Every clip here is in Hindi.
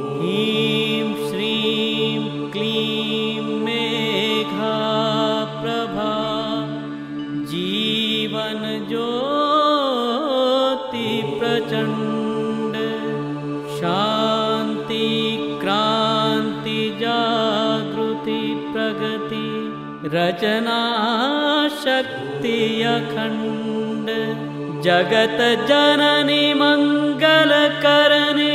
ह्रीं श्रीं क्लीं मेघा प्रभा जीवन ज्योति प्रचण्ड शान्ति क्रान्ति जागृति प्रगति रचना शक्ति अखण्ड जगत जननि मङ्गलकरणे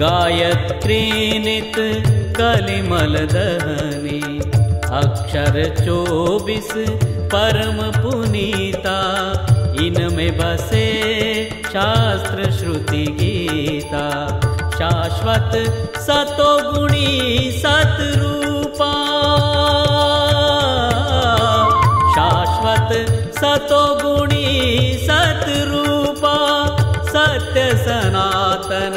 गायत्रीनित कलिमलदहनी अक्षर चौबीस परम पुनीता इनमें बसे शास्त्र श्रुति गीता। शाश्वत सतो गुणी सतरूपा। शाश्वत सतो गुणी सतरूपा सत्य सनातन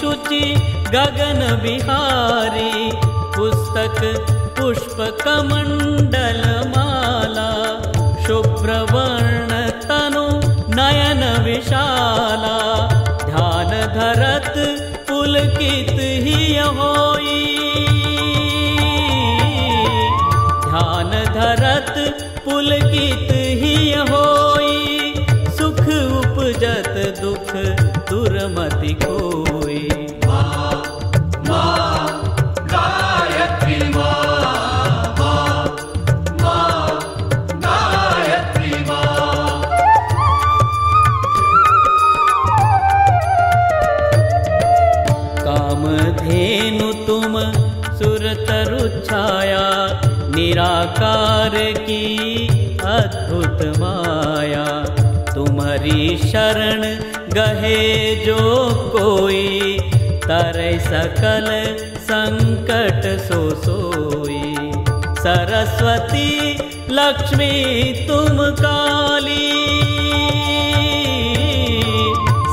शुचि गगन बिहारी पुस्तक पुष्प कमण्डल सुवर्णतनु नयन विशा ध्यान धरत पुलकित हिय शरण गहे जो कोई तरे सकल संकट सो सोई। सरस्वती लक्ष्मी, तुम काली।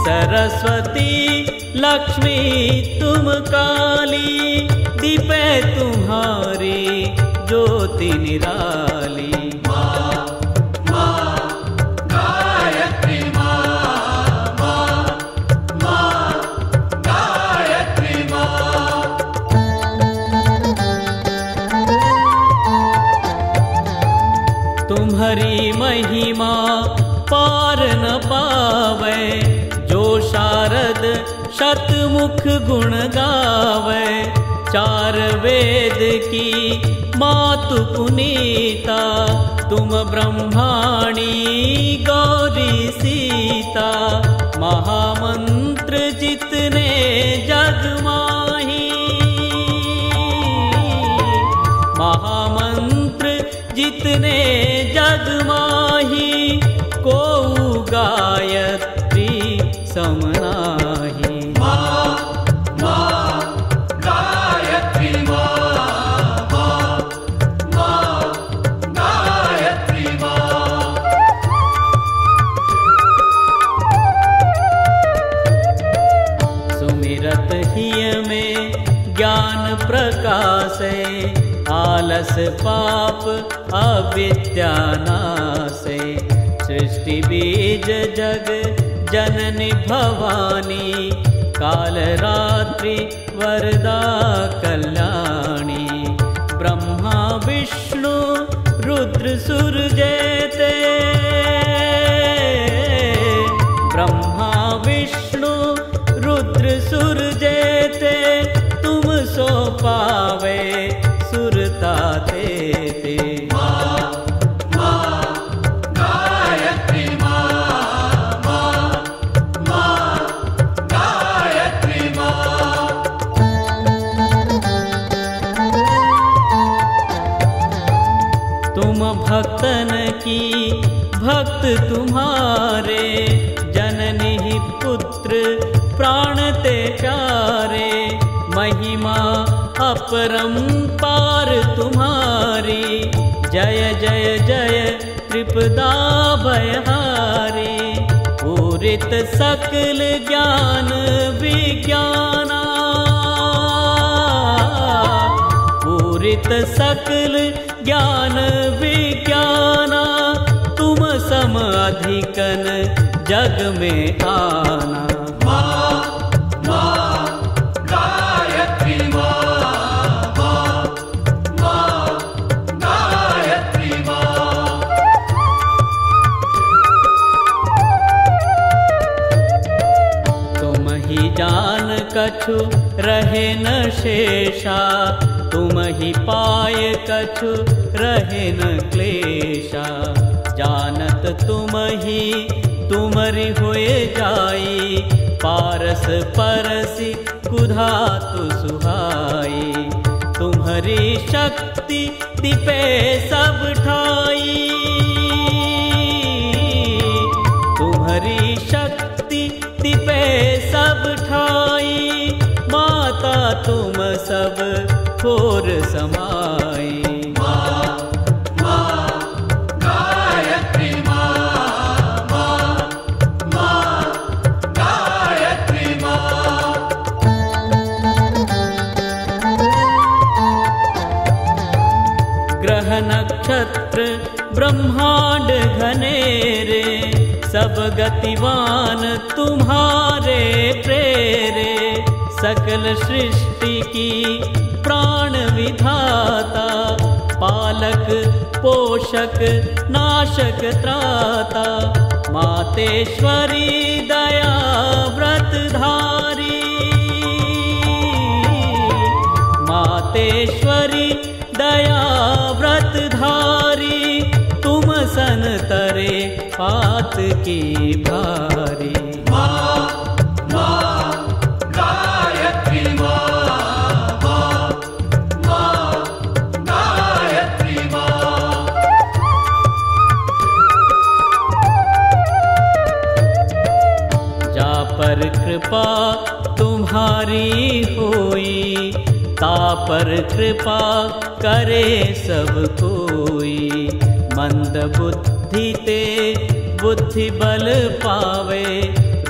सरस्वती लक्ष्मी, तुम काली। दीपे तुम्हारी ज्योति निराली। शतमुख गुण गावे चार वेद की मातु पुनीता। तुम ब्रह्माणी गौरी सीता। महामंत्र जितने पाप अविद्यानासे सृष्टिबीज जग जननि भवानी कालरात्रि वरदा कल्याणी। ब्रह्मा विष्णु रुद्र सुर सनातन की भक्त तुम्हारे, जननी ही पुत्र प्राण ते प्यारे। महिमा अपरंपार तुम्हारी, जय जय जय त्रिपदा भयहारी पूरित सकल ज्ञान विज्ञाना। पूरित सकल ज्ञान विज्ञाना तुम सम अधिकन जग में आना। कछु रहे न शेषा तुम ही पाए कछु रहे न क्लेशा। जानत तुम ही तुमरी हुए जाई। पारस परसी कुधा तु सुहाई। तुम्हारी शक्ति दिपे सब ठाई। तुम्हारी शक्ति दिपे सब ठाई। माता तुम सब खोर समाई। नक्षत्र ब्रह्मांड घनेरे सब गतिवान तुम्हारे प्रेरे सकल सृष्टि की प्राण विधाता, पालक, पोषक, नाशक त्राता। मातेश्वरी दया व्रतधारी। मातेश्वरी दया व्रतधारी, तुम सन तरे पात की भारी। तुम्हारी होई, ता पर कृपा करे सब कोई। मंद बुद्धि ते बुद्धि बल पावे,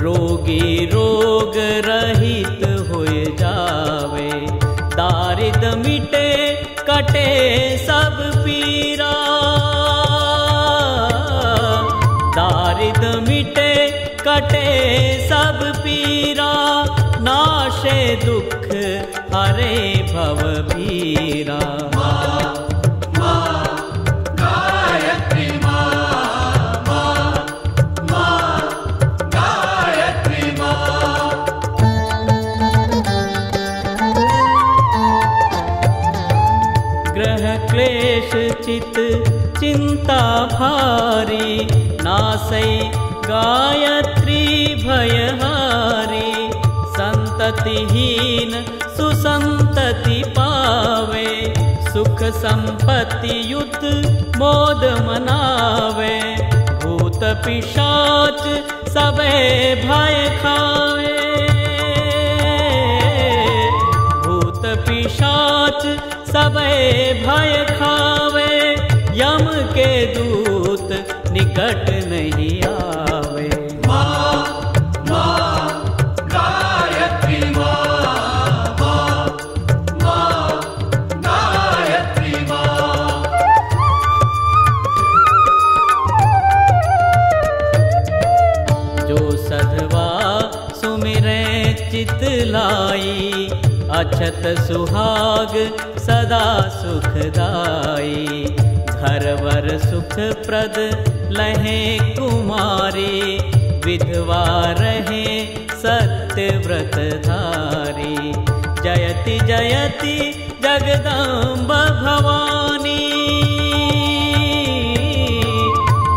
रोगी रोग रहित हो जावे। दारिद मिटे, कटे सब पीरा। दारिद मिटे, कटे सब पीरा। दुख हरे भव क्लेश चित चिंता भारी नासई गायत्री भयहारी। संततिहीन सुसंतति पावे सुख संपत्ति युत मोद मनावे। भूत पिशाच सबे भय खावे। भूत पिशाच सबे भय खावे यम के दूत चित लाई, अछत सुहाग सदा सुखदाई। घर वर सुख प्रद लहे कुमारी, विधवा रहे सत्य व्रत धारी। जयति जयति जगदम्ब भवानी।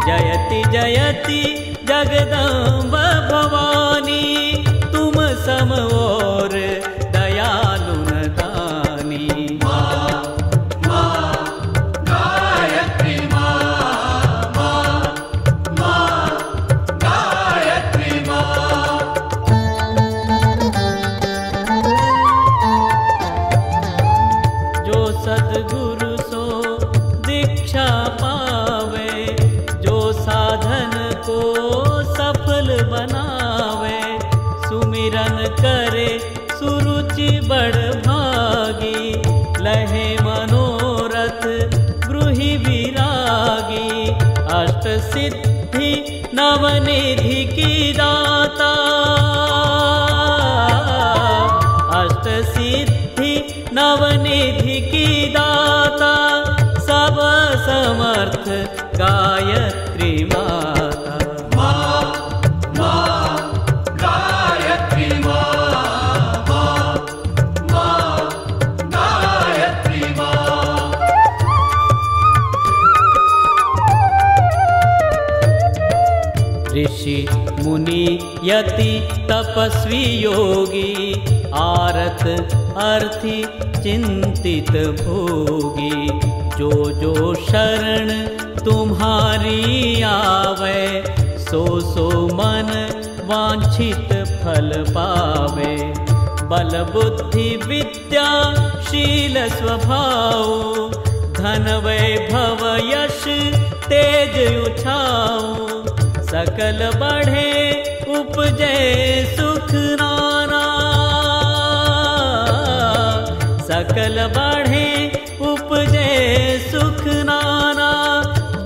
जयति जयति जगदम्ब सिद्धि नवनिधि की दाता। ऋषि मुनि यति तपस्वी योगी, आरत अर्थी चिंतित भोगी। जो जो शरण तुम्हारी आवे, सो सो मन वांछित फल पावे। बल बुद्धि विद्या शील स्वभाव, धन वैभव यश तेज उछाऊ सकल बढ़े, उपजे सुख नाना। सकल बढ़े, उपजे सुख नाना।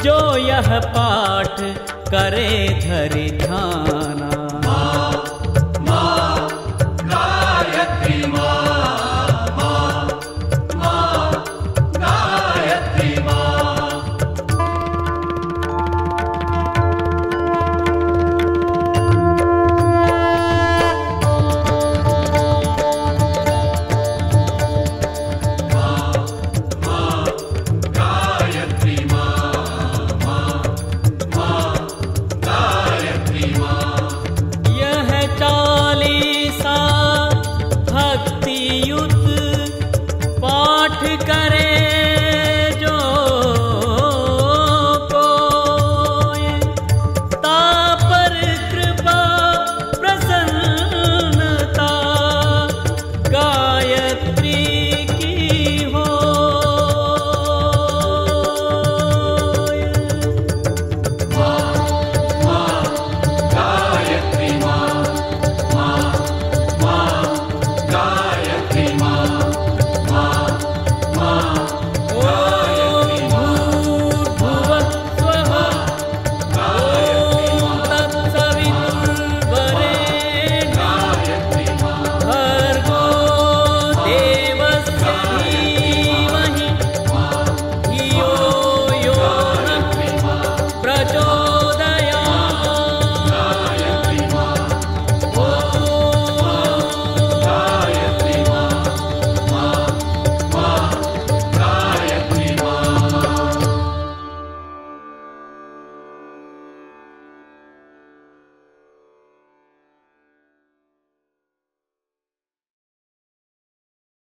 जो यह पाठ करे धरे